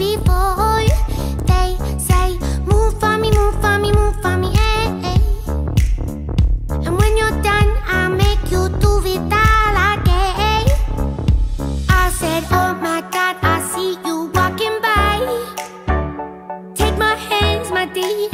They say, move for me, move for me, move for me. And when you're done, i make you do it all again. I said, oh my God, I see you walking by. Take my hands, my dear